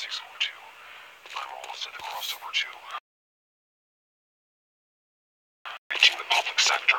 6 over 2. I'm almost the crossover too. Reaching the public sector,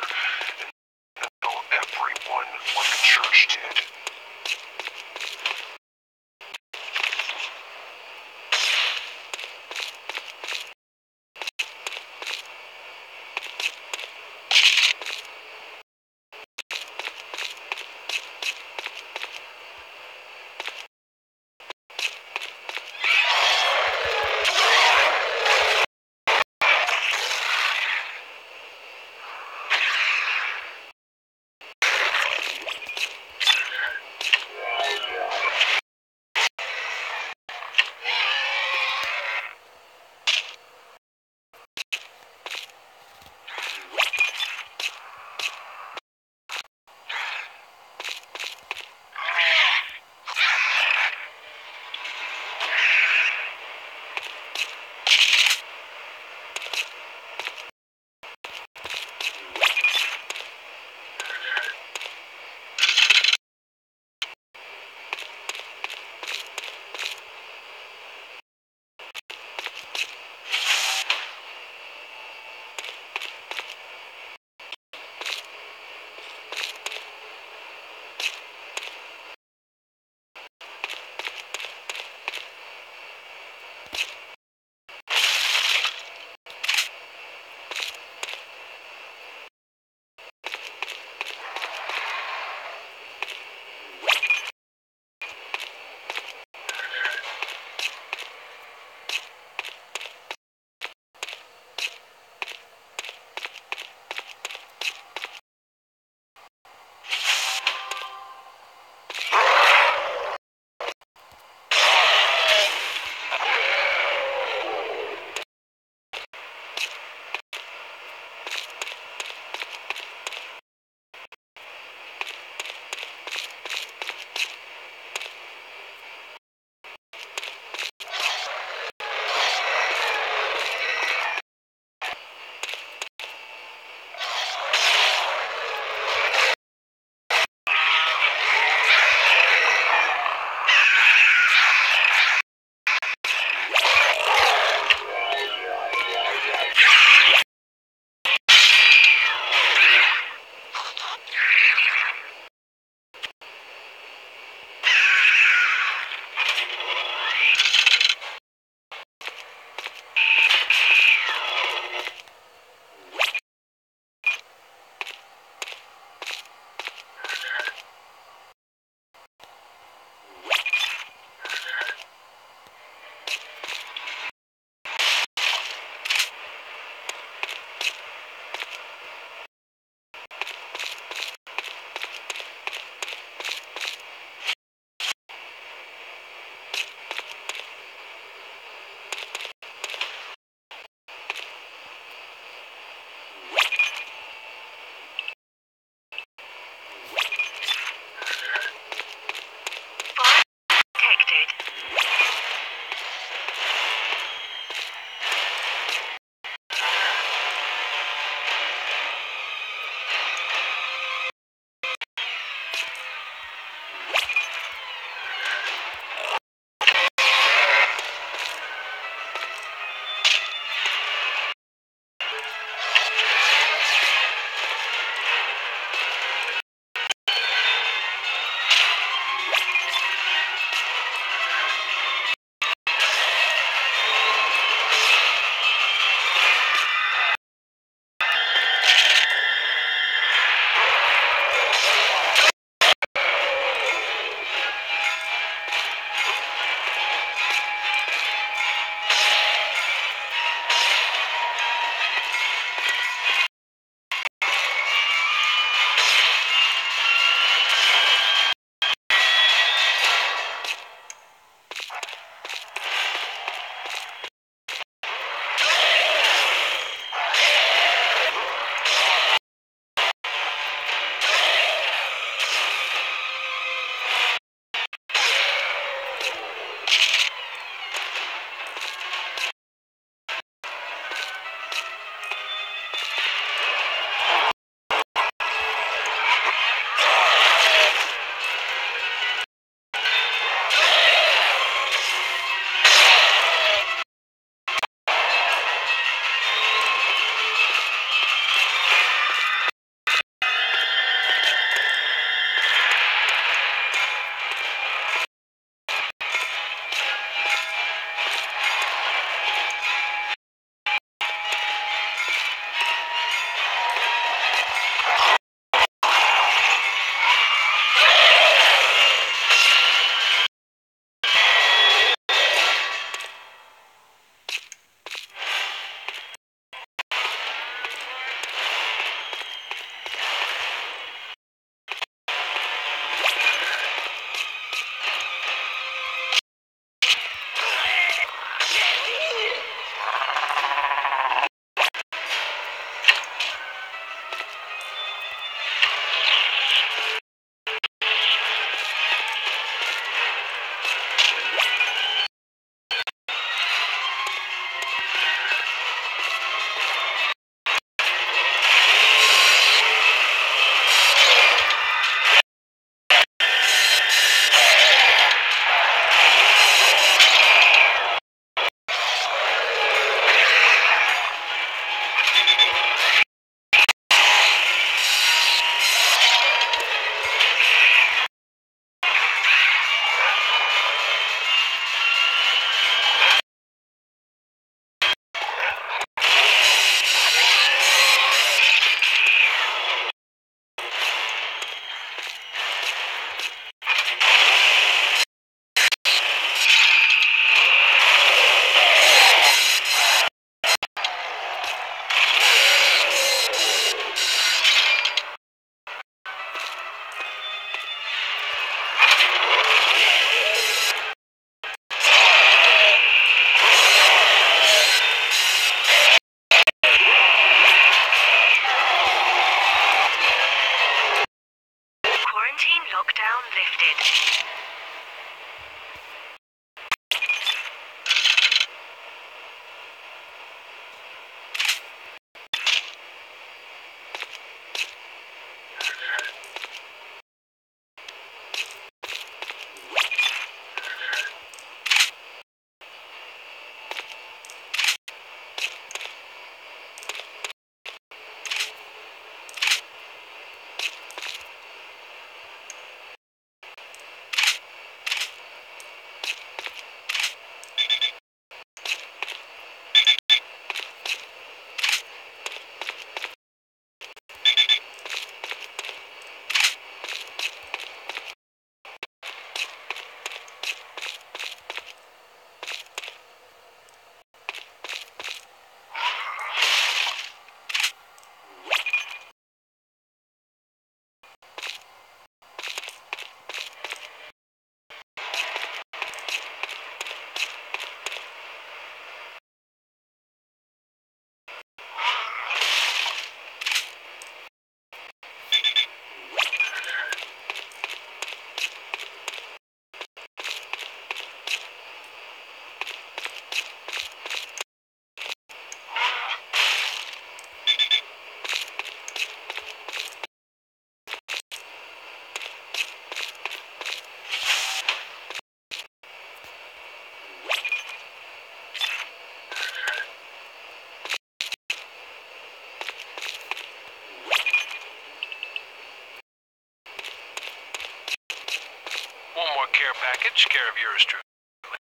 package, care of yours truly.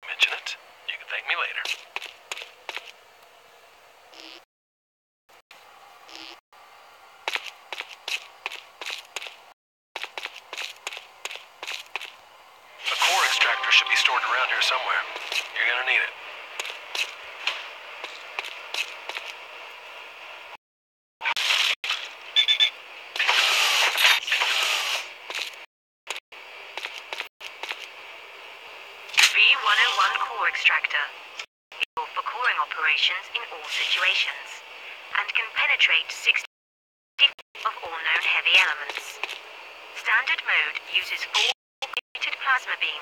Mention it. You can thank me later.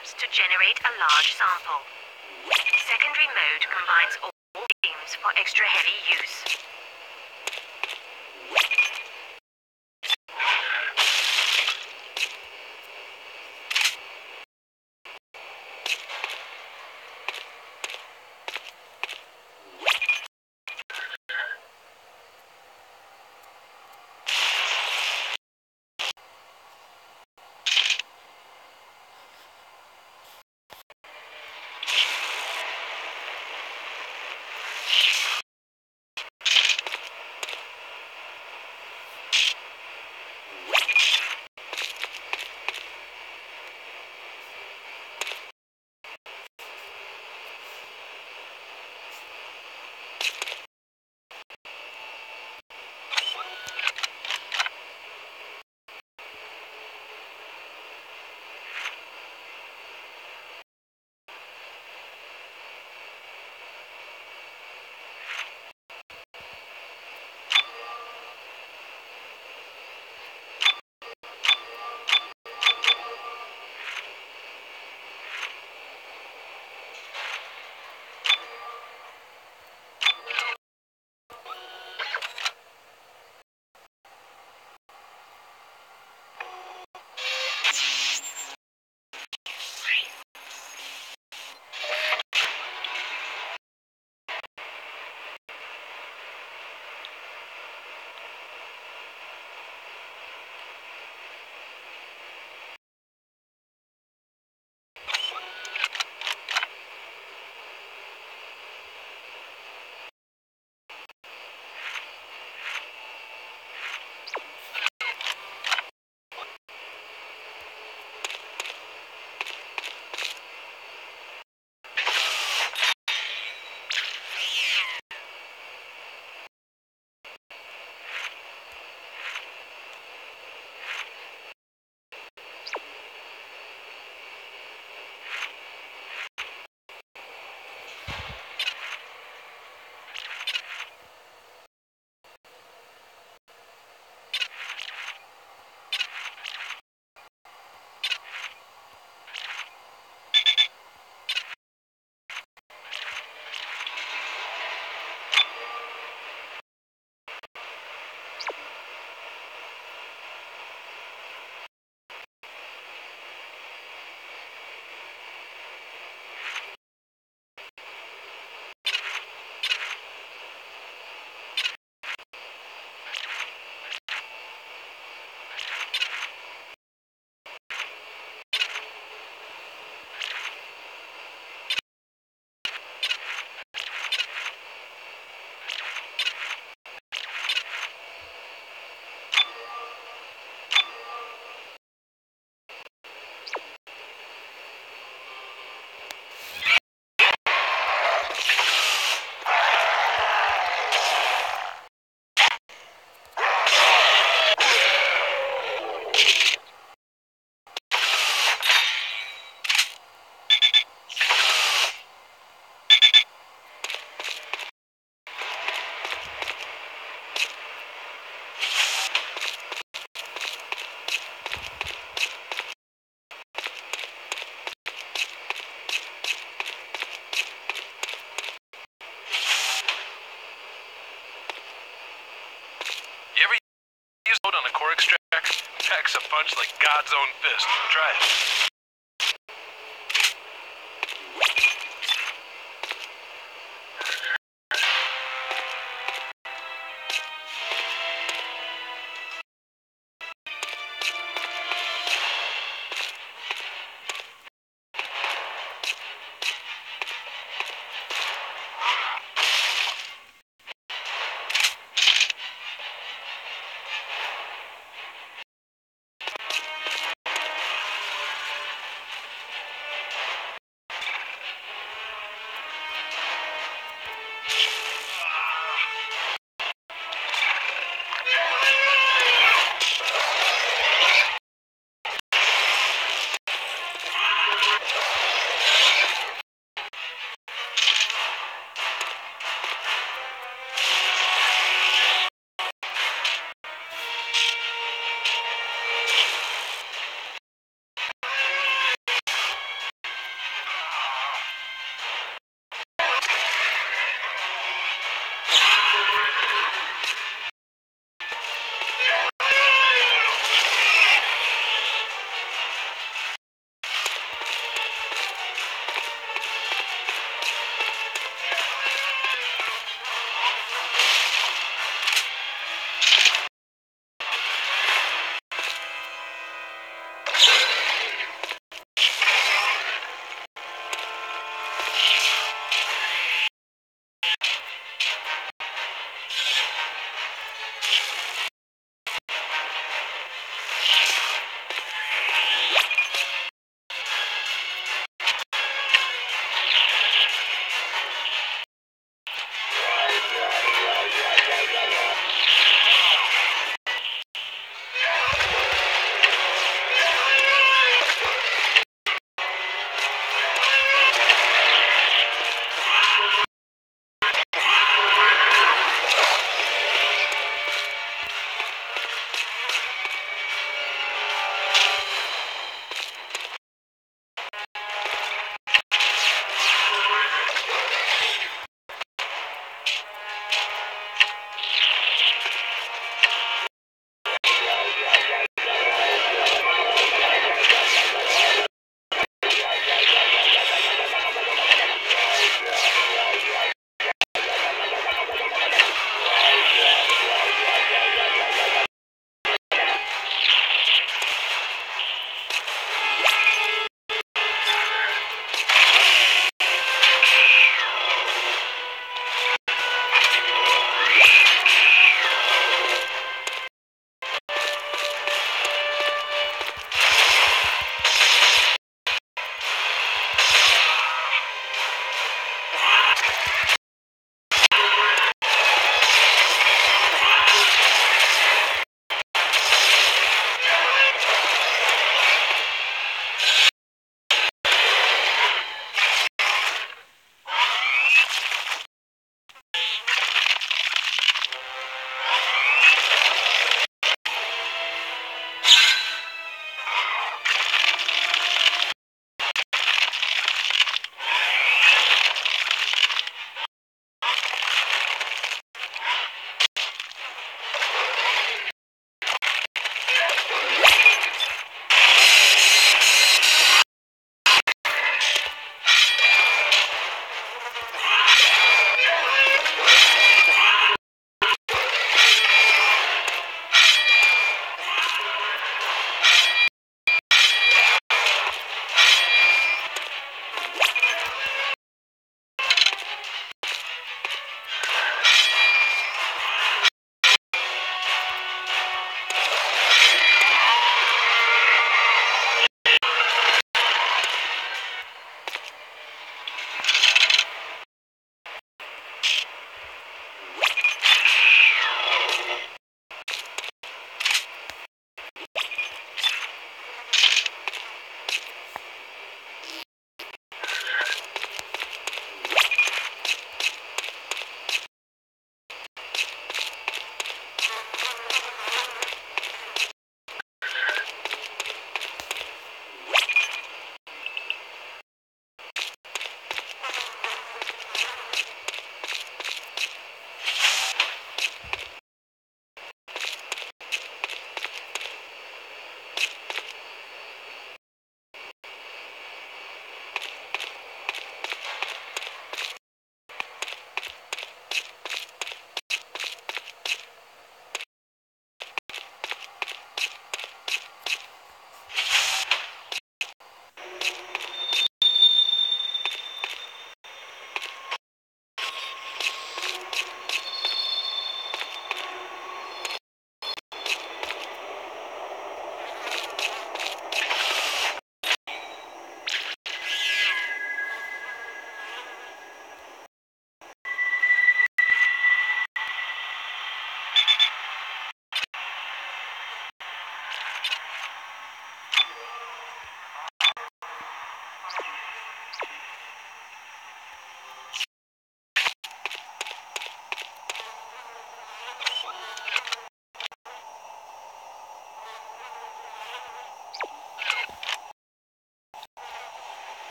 To generate a large sample. Secondary mode combines all beams for extra heavy use. Punch like God's own fist. Try it.